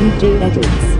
DJ Edwards. DJ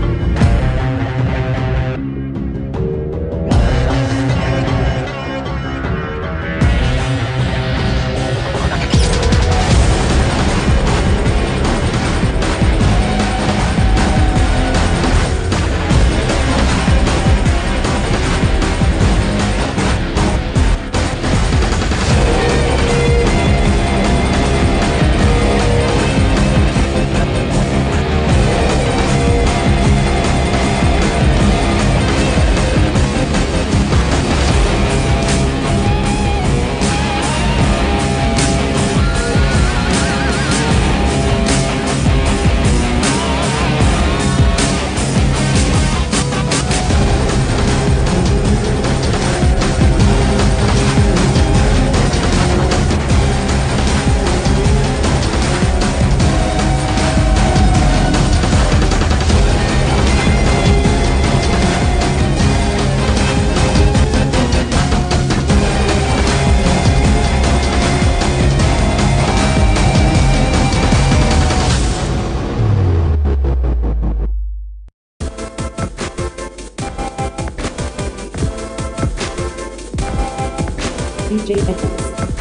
CJX.